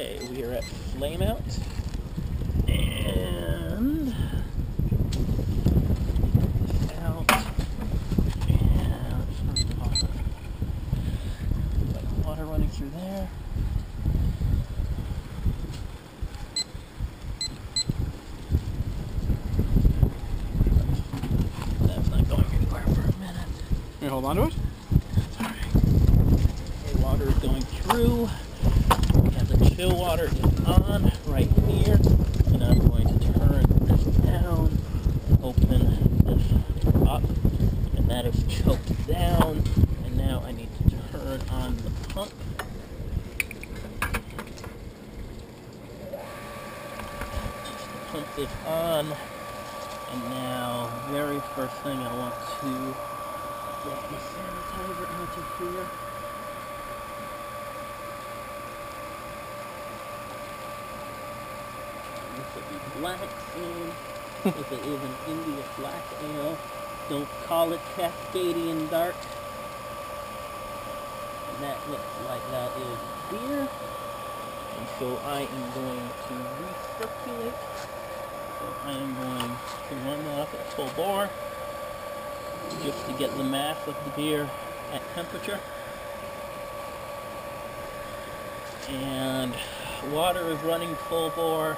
Okay, we are at flame out. And out. And water. water running through there. That's not going anywhere for a minute. Can you hold on to it? Okay, water is going through. And water on right here. And I'm going to turn this down, open this up, and that is choked down. And now I need to turn on the pump. The pump is on. And now, very first thing I want to get the sanitizer out of here. This will be black soon. if it is an India black ale, don't call it Cascadian dark. And that looks like that is beer. And so I am going to recirculate. So I am going to run that up at full bore just to get the mass of the beer at temperature. And water is running full bore,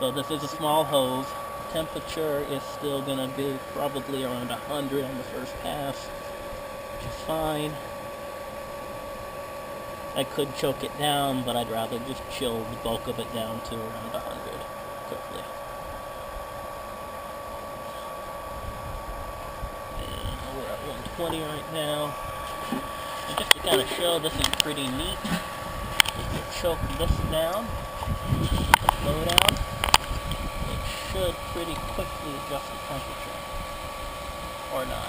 so this is a small hose. Temperature is still going to be probably around 100 on the first pass, which is fine. I could choke it down, but I'd rather just chill the bulk of it down to around 100 quickly. And we're at 120 right now. And just to kind of show this is pretty neat, if you choke this down, slow down, should pretty quickly adjust the temperature. Or not.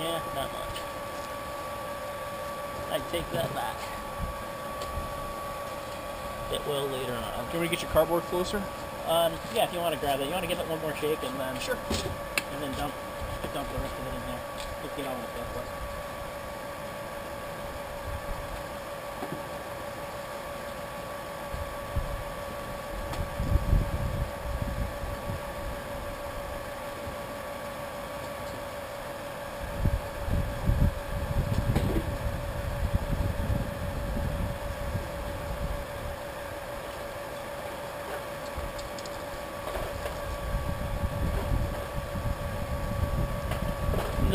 Yeah, not much. I take that back. It will later on. Can you want me to get your cardboard closer? Um, yeah, if you want to grab it, you want to give it one more shake and then sure, and then dump, dump the rest of it in there. Just get all the stuff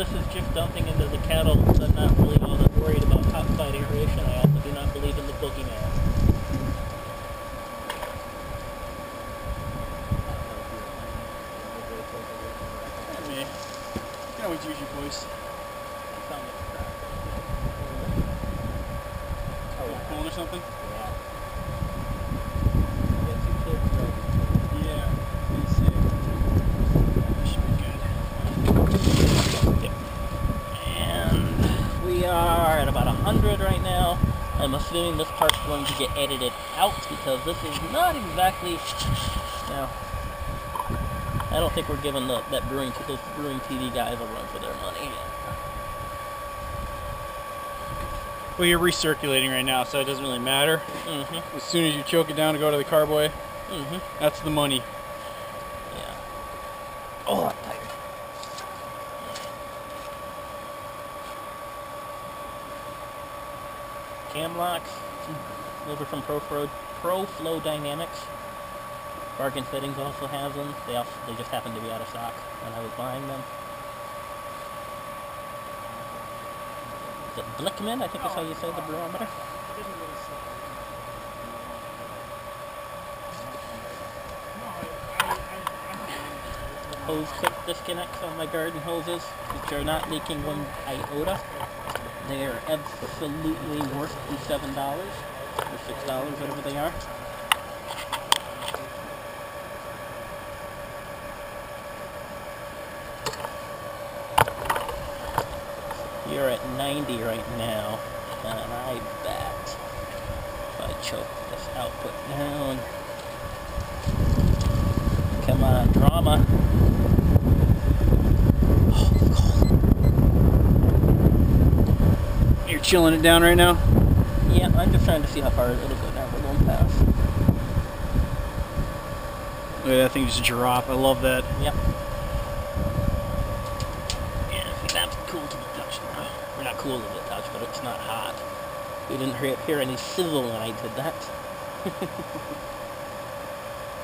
This is just dumping into the kettle. so I'm not really all that worried about outside aeration. I also do not believe in the boogeyman. You can always use your voice. Sound like crap. Oh, yeah. Pulling or something? Yeah. Get two kids ready. Yeah. Let's see. That should be good. And we are at about 100 right now. I'm assuming this part's going to get edited out because this is not exactly... Now, I don't think we're giving the, that brewing, those brewing TV guys a run for their money. Well, you're recirculating right now, so it doesn't really matter. Mm-hmm, As soon as you choke it down to go to the carboy, mm-hmm, that's the money. yeah. Oh, I'm tired. Cam locks, those are from Pro Flow, Pro Flow Dynamics. Bargain Fittings also has them. They also, they just happened to be out of stock when I was buying them. Is it Blichmann? I think that's how you say the barometer. Hose clip disconnects on my garden hoses, which are not leaking one iota. They are absolutely worth the seven dollars or six dollars, whatever they are. You're at 90 right now, and I bet if I choke this output down. Come on, drama. Oh, it's cold. You're chilling it down right now? Yeah, I'm just trying to see how far it'll go down the Lone Pass. Look at that thing just drop. I love that. Yep. Yeah, see, that's cool to the touch now. We're not cool to the touch, but it's not hot. We didn't hear, hear any sizzle when I did that.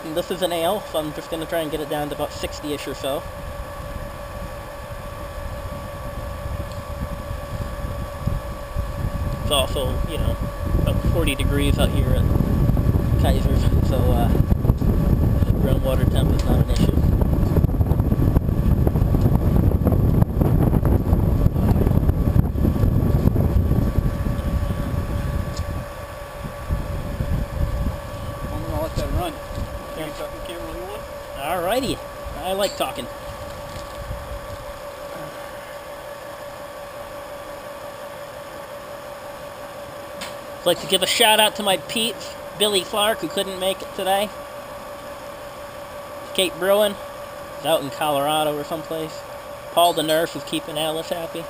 And this is an ale, so I'm just going to try and get it down to about 60-ish or so. It's also, you know, about 40 degrees out here at Kaiser's, so uh, groundwater temp is not an issue. I'm gonna let that run. Can you talk to the camera when you want? Alrighty. I like talking. I'd like to give a shout out to my Pete's, Billy Clark, who couldn't make it today. Kate Bruin is out in Colorado or someplace. Paul the nurse is keeping Alice happy.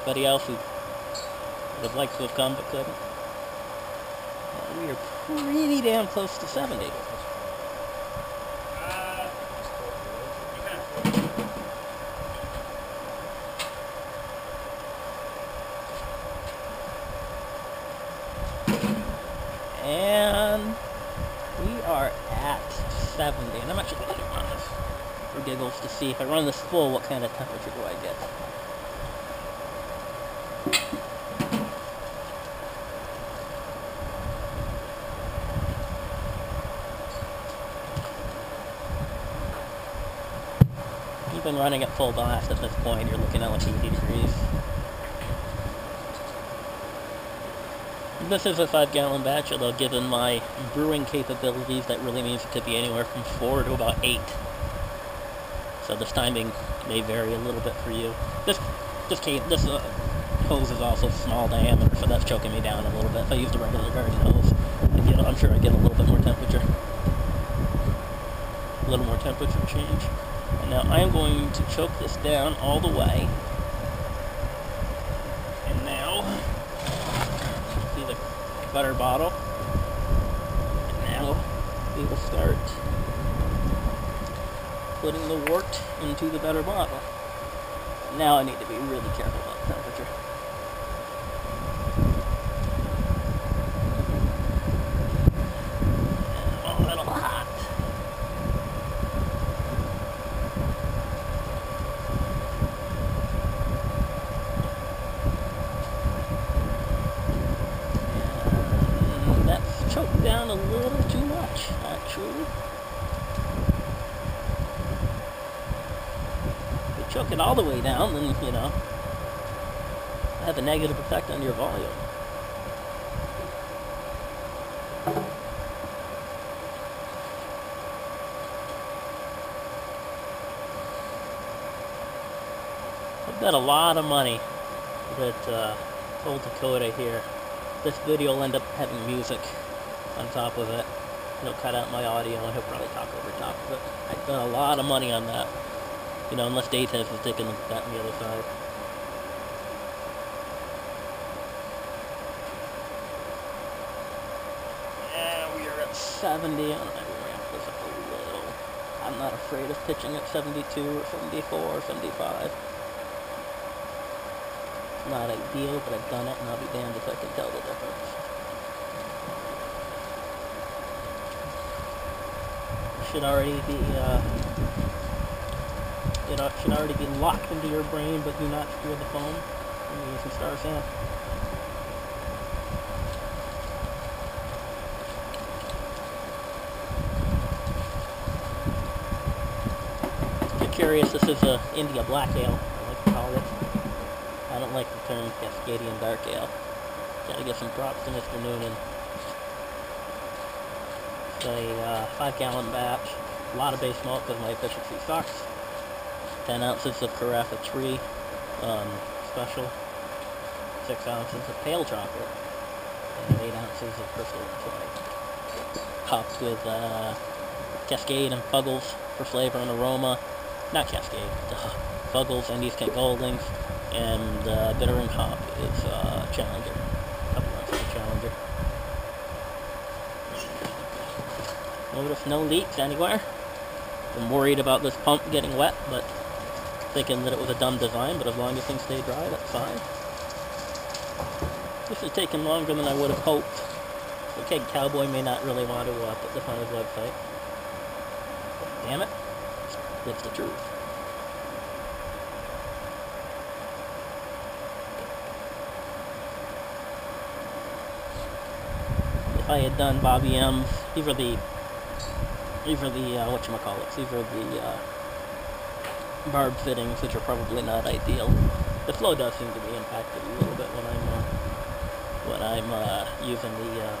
Anybody else who would have liked to have come but couldn't. We are pretty damn close to 70. And we are at 70. And I'm actually going to run this for giggles to see if I run this full, what kind of temperature do I get. Even running at full blast at this point, you're looking at like 80 degrees. This is a five gallon batch, although given my brewing capabilities, that really means it could be anywhere from four to about eight. So this timing may vary a little bit for you. This this came, this uh, hose is also small diameter, so that's choking me down a little bit. If I used a regular garden hose, get, I'm sure I'd get a little bit more temperature. A little more temperature change. And now I'm going to choke this down all the way. And now, see the better bottle. And now we will start putting the wort into the better bottle. Now I need to be really careful about the temperature. And a little hot. And that's choked down a little too much, actually. Choke it all the way down, then, you know, have a negative effect on your volume. I've got a lot of money that uh, Old Dakota here. This video will end up having music on top of it. He'll cut out my audio and he'll probably talk over top of it. I spent a lot of money on that. You know, unless Dave has taken that on the other side. Yeah, we are at 70. I'm ramp this up a little. I'm not afraid of pitching at 72 or 74 or 75. It's not ideal, but I've done it, and I'll be damned if I can tell the difference. Should already be, uh, it uh, should already be locked into your brain, but do not fear the foam. I'm using Star San. If curious, this is a India Black Ale, I like to call it. I don't like the term Cascadian Dark Ale. Gotta give some props to Mr. Noonan. It's a uh, five gallon batch. A lot of base malt because my efficiency sucks. 10 ounces of Carafa Three um, special. 6 ounces of pale chocolate. And 8 ounces of crystal white. Topped with uh, Cascade and Fuggles for flavor and aroma. Not Cascade, duh. Fuggles, and East Kent Goldings, and uh, Bittering Hop is uh, Challenger. Runs for Challenger. Notice no leaks anywhere. I'm worried about this pump getting wet, but thinking that it was a dumb design, but as long as things stay dry, that's fine. This is taking longer than I would have hoped. KegCowboy may not really want to uh, put this on his website. Damn it. It's the truth. If I had done Bobby M's, these are the, these are the, uh, whatchamacallits, these are the, uh, barb fittings, which are probably not ideal. The flow does seem to be impacted a little bit when I'm, uh, when I'm, uh, using the, uh,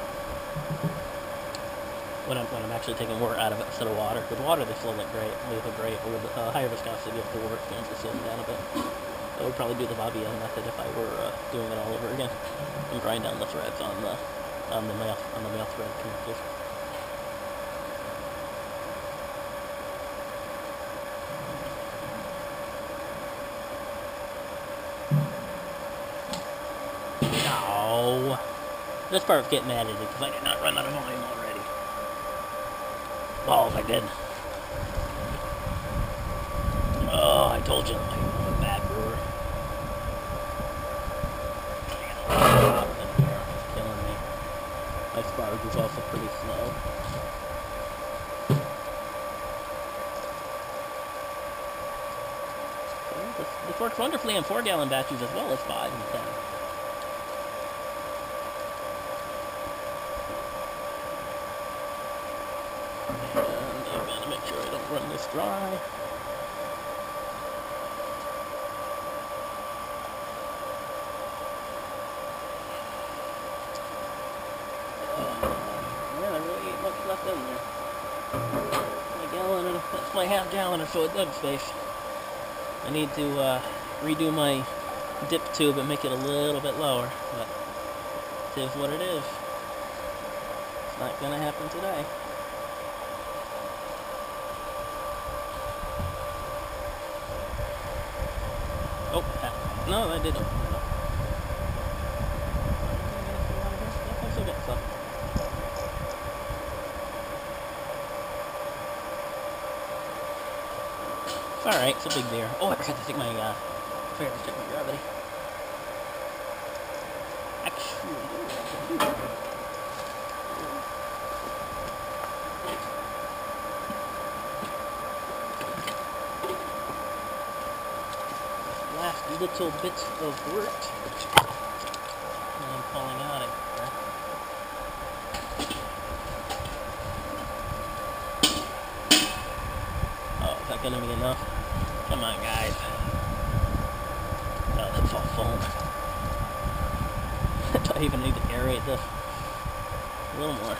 when I'm, when I'm actually taking water out of it instead of water. With water, they flow like great, leave a great, a little bit, uh, higher viscosity of the wort tends to down a bit. I would probably do the Bobby M method if I were, uh, doing it all over again. And grind down the threads on the, on the male, on the male thread connectors. This part's getting edited because I did not run out of volume already. Balls, I did. Oh, I told you I'm a bad brewer. Killing me. My sparge is also pretty slow. This, this works wonderfully in 4 gallon batches as well as 5 and 10. Dry. Yeah, there really ain't much left in there. My gallon and that's my half gallon or so of dead space. I need to uh, redo my dip tube and make it a little bit lower, but it is what it is. It's not gonna happen today. Oh, that- no, I didn't. Alright, a big beer. Oh, I forgot to take my, uh, I forgot to check my gravity. Actually, I can do that. Last little bits of wort. And I'm falling out of here. Oh, is that gonna be enough? Come on, guys. Oh, that's all foam. Do I even need to aerate this? A little more.